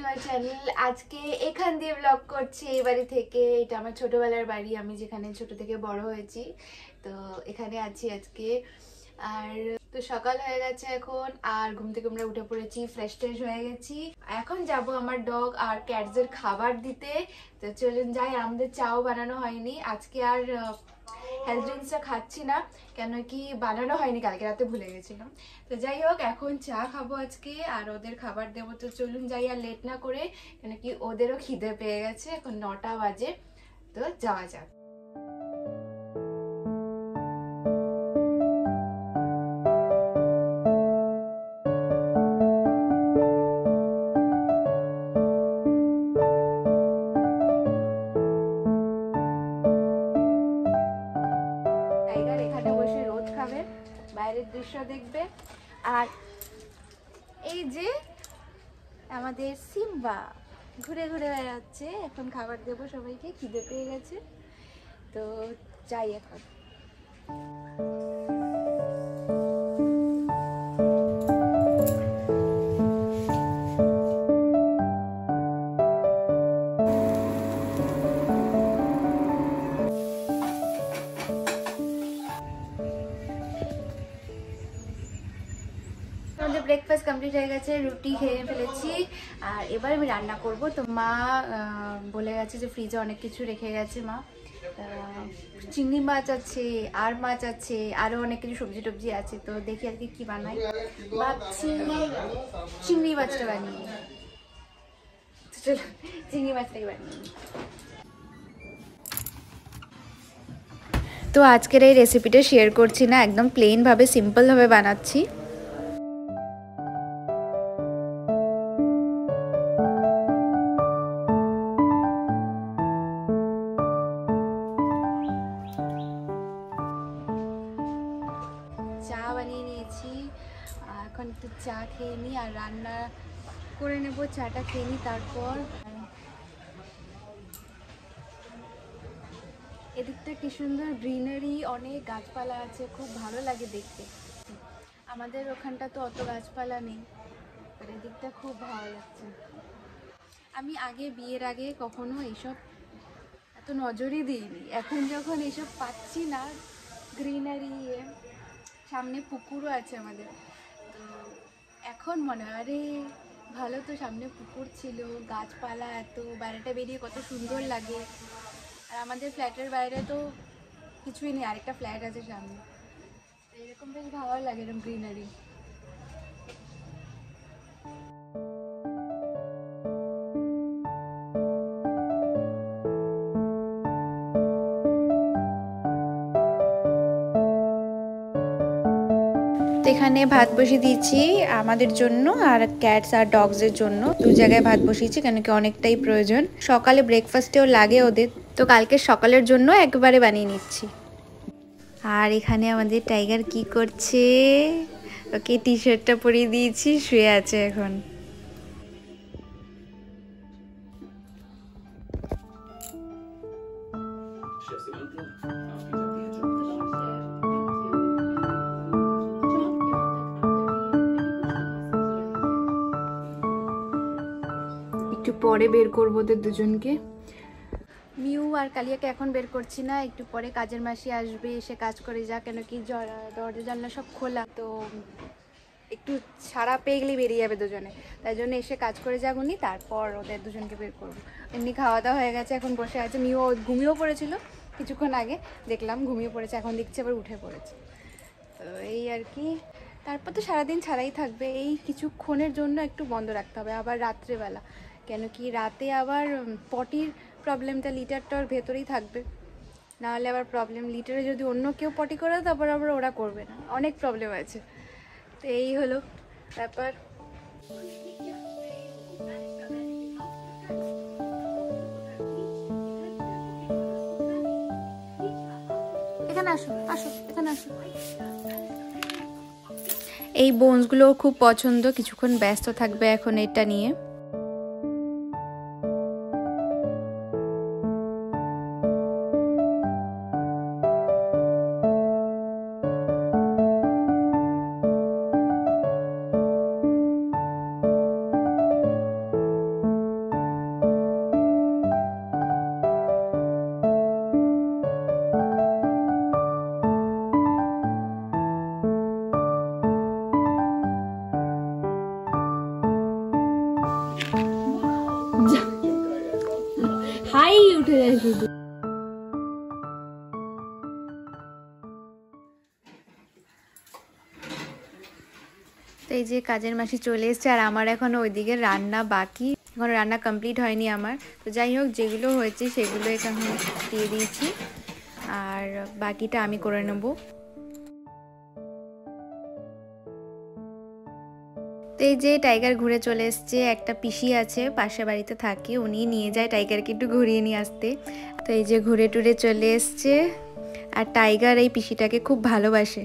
To my channel আজকে এখান দিয়ে ব্লগ করছি এই বাড়ি থেকে। এটা আমার ছোটবেলার বাড়ি, আমি যেখানে ছোট থেকে বড় হয়েছি। তো এখানে আছি আজকে। আর তো সকাল হয়ে গেছে এখন, আর ঘুম থেকে আমরা উঠে পড়েছি ফ্রেশ ট্রেশ হয়ে গেছি। এখন যাব আমার ডগ আর ক্যাটসের খাবার দিতে। তো চলুন যাই, আমাদের চাও বানানো হয়নি। আজকে আর হেলথ ড্রিঙ্কসটা খাচ্ছি না। কেন কি বানানো হয়নি, কালকে রাতে ভুলে গেছিলাম। তো যাই হোক, এখন চা খাব আজকে, আর ওদের খাবার দেবো। তো চলুন যাই, আর লেট না করে, কেন কি ওদেরও খিদে পেয়ে গেছে। এখন নটা বাজে, তো যাওয়া যাক। বাইরের দেখবে। আর এই যে আমাদের সিম্বা ঘুরে ঘুরে বেড়াচ্ছে, এখন খাবার দেবো সবাইকে, খিদে পেয়ে গেছে। তো যাই এখন। ব্রেকফাস্ট কমপ্লিট হয়ে গেছে, রুটি খেয়ে ফেলেছি। আর এবার আমি রান্না করব। তো মা বলে গেছে যে ফ্রিজে অনেক কিছু রেখে গেছে মা। চিংড়ি মাছ আছে, আর মাছ আছে আরও অনেক কিছু সবজি টবজি আছে। তো দেখি আর কি, কী বানাই। ভাবছি চিংড়ি মাছটা বানিয়ে চিংড়ি মাছটাই বানিয়ে তো আজকের এই রেসিপিটা শেয়ার করছি না, একদম প্লেনভাবে সিম্পলভাবে বানাচ্ছি। আর রান্না করে নেব, চাটা খেয়ে নিই তারপর। এদিকটা কি সুন্দর গ্রিনারি, অনেক গাছপালা আছে, খুব ভালো লাগে দেখতে। আমাদের ওখানটা তো অত গাছপালা নেই, আর এদিকটা খুব ভালো লাগছে। আমি আগে বিয়ের আগে কখনো এইসব এত নজরই দিইনি। এখন যখন এইসব পাচ্ছি না, গ্রিনারি সামনে পুকুরও আছে আমাদের। তো এখন মনে হয়, আরে ভালো তো সামনে পুকুর ছিল, গাছপালা এত, বাইরেটা বেরিয়ে কত সুন্দর লাগে। আর আমাদের ফ্ল্যাটের বাইরে তো কিছুই নেই, আরেকটা ফ্ল্যাট আছে সামনে। এরকম বেশ ভালো লাগে এরকম গ্রিনারি এখানে ভাত বসিয়ে দিয়েছি আমাদের জন্য আর ক্যাটস আর ডগসের জন্য। দু জায়গায় ভাত বসিয়েছি, কেন কি অনেকটাই প্রয়োজন। সকালে ব্রেকফাস্টেও লাগে ওদের। তো কালকে সকালের জন্য একবারে বানিয়ে নিচ্ছি। আর এখানে আমাদের টাইগার কি করছে? ওকে টি শার্টটা পরিয়ে দিয়েছি, শুয়ে আছে এখন। পরে বের করব ওদের দুজনকে। মিউ আর কালিয়াকে এখন বের করছি না, একটু পরে কাজের মাসি আসবে, এসে কাজ করে যা কেন কি দরজা, জানলা সব খোলা। তো একটু ছাড়া পেয়ে গেলেই বেরিয়ে যাবে দুজনে। তাই জন্য এসে কাজ করে যাক উনি, তারপর ওদের দুজনকে বের করব। এমনি খাওয়া দাওয়া হয়ে গেছে, এখন বসে আছে। মিউ ঘুমিয়েও পড়েছিল কিছুক্ষণ আগে। দেখলাম ঘুমিয়ে পড়েছে, এখন দেখছি আবার উঠে পড়েছে। তো এই আর কি। তারপর তো সারাদিন ছাড়াই থাকবে। এই কিছুক্ষণের জন্য একটু বন্ধ রাখতে হবে। আবার রাত্রেবেলা। কেন কি রাতে আবার পটির প্রবলেমটা লিটারটার ভেতরেই থাকবে। নাহলে আবার প্রবলেম লিটারে যদি অন্য কেউ পটি করে তারপর আবার ওরা করবে না। অনেক প্রবলেম আছে। তো এই হলো ব্যাপার। এখানে আসো আসো এখানে আসো। এই বোনসগুলো খুব পছন্দ। কিছুক্ষণ ব্যস্ত থাকবে এখন এটা নিয়ে। এই যে কাজের মাসি চলে এসছে, আর আমার এখন ওইদিকে রান্না বাকি। এখন রান্না কমপ্লিট হয়নি আমার। তো যাই হোক, যেগুলো হয়েছে সেগুলো এখন দিয়ে দিয়েছি। আর বাকিটা আমি করে নেব। তো এই যে টাইগার ঘুরে চলে এসছে, একটা পিসি আছে পাশে বাড়িতে থাকে, উনি নিয়ে যায় টাইগারকে একটু ঘুরিয়ে নিয়ে আসতে। তো এই যে ঘুরে টুরে চলে এসছে, আর টাইগার এই পিসিটাকে খুব ভালোবাসে।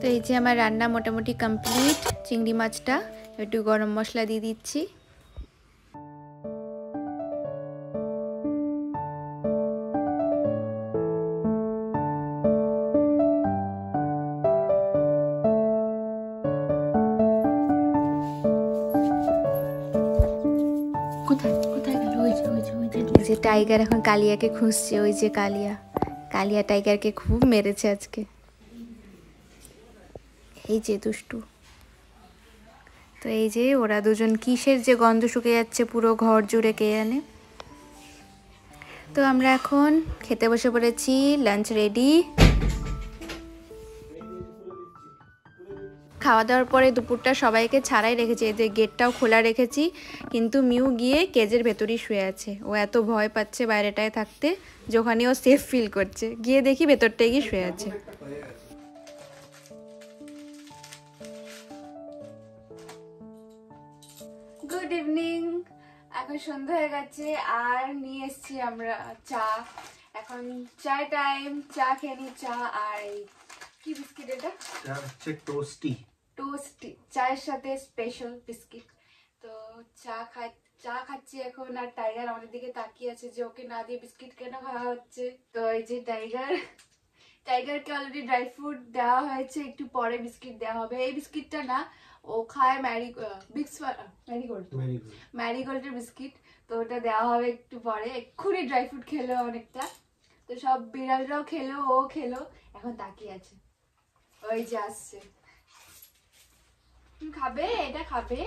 তো এই যে আমার রান্না মোটামুটি কমপ্লিট, চিংড়ি মাছটা, একটু গরম মশলা দিয়ে দিচ্ছি। যে টাইগার এখন কালিয়াকে খুঁজছে, ওই যে কালিয়া। কালিয়া টাইগারকে খুব মেরেছে আজকে। এই যে দুষ্টু। তো এই যে ওরা দুজন কিসের যে গন্ধ শুকে যাচ্ছে পুরো ঘর জুড়ে কে জানে? তো আমরা এখন খেতে বসে পড়েছি লাঞ্চ রেডি খাওয়া দাওয়ার পরে দুপুরটা সবাইকে ছাড়াই রেখেছি। এদের গেটটাও খোলা রেখেছি কিন্তু মিউ গিয়ে কেজের ভেতরেই শুয়ে আছে। ও এত ভয় পাচ্ছে বাইরেটায় থাকতে যে ওখানে ও সেফ ফিল করছে। গিয়ে দেখি ভেতরটায় গিয়ে শুয়ে আছে। গুড ইভিনিং এখন সন্ধ্যা হয়ে গেছে আর নিয়ে এসেছি আমরা চা। এখন চায় টাইম চা খেয়ে নি চা আর কি বিস্কিট এটা? এটা হচ্ছে টোস্টি টোস্ট চায়ের সাথে স্পেশাল বিস্কিট তো চা খাই চা খাচ্ছি এখন আর টাইগার আমাদের দিকে তাকিয়ে আছে যে ওকে না দিয়ে বিস্কিট কেন খাওয়া হচ্ছে? তো এই যে টাইগার টাইগারকে অলরেডি ড্রাই ফ্রুট দেওয়া হয়েছে একটু পরে বিস্কিট দেওয়া হবে। এই বিস্কিটটা না ও খায় ম্যারি বিক্স ম্যারিগোল্ড ম্যারিগোল্ডের বিস্কিট তো ওটা দেওয়া হবে একটু পরে। এক্ষুনি ড্রাই ফ্রুট খেলো অনেকটা। তো সব বিড়ালরাও খেলো ও খেলো এখন তাকিয়ে আছে। ওই যে আসছে। তুমি খাবে? এটা খাবে?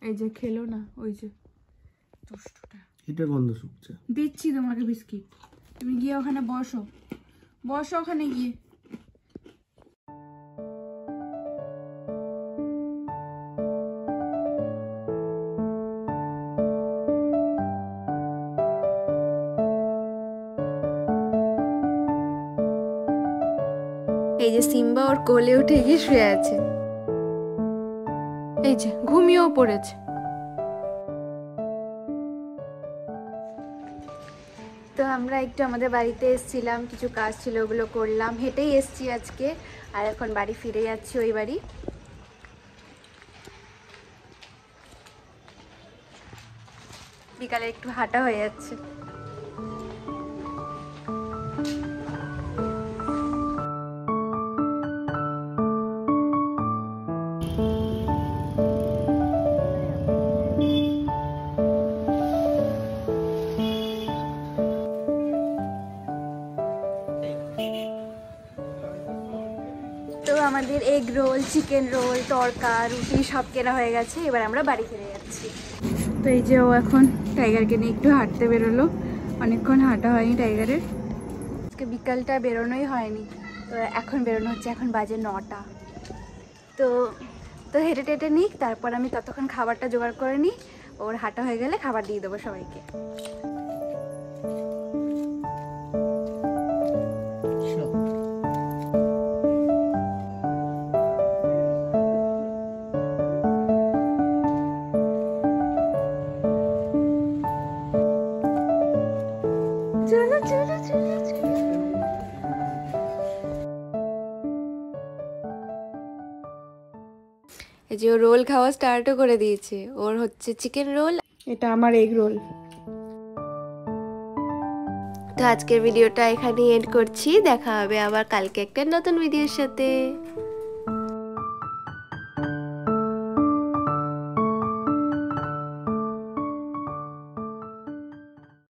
এই যে খেলো না ওই যে দুষ্টুটা। এটা গন্ধ শুকছে। দিচ্ছি তোমাকে বিস্কিট। তুমি গিয়ে ওখানে বসো। বসো ওখানে গিয়ে। এই যে সিম্বা ওর কোলে উঠে গিয়ে শুয়ে আছে। এই যে, ঘুমিয়েও পড়েছে। তো আমরা একটু আমাদের বাড়িতে এসেছিলাম, কিছু কাজ ছিল, ওগুলো করলাম। হেঁটেই এসছি আজকে, আর এখন বাড়ি ফিরে যাচ্ছি ওই বাড়ি। বিকালে একটু হাঁটা হয়ে যাচ্ছে। আমাদের egg roll chicken roll tadka রুটি সব কেনা হয়ে গেছে, এবার আমরা বাড়ি ফিরে যাচ্ছি। তো এই যে ও এখন টাইগারকে নিয়ে একটু হাঁটতে বেরোলো। অনেকক্ষণ হাঁটা হয়নি টাইগারের। আজকে বিকালটা বেরোনোই হয়নি। তো এখন বেরোনো হচ্ছে, এখন বাজে নটা। তো তো হেঁটে টেটে নিই তারপর আমি ততক্ষণ খাবারটা জোগাড় করে নিই। ওর হাঁটা হয়ে গেলে খাবার দিয়ে দেবো সবাইকে। রোল খাওয়া স্টার্টও করে দিয়েছে। ওর হচ্ছে চিকেন রোল এটা আমার এগ রোল তো আজকের ভিডিওটা এখানেই এন্ড করছি। দেখা হবে আবার কালকে একটা নতুন ভিডিওর সাথে।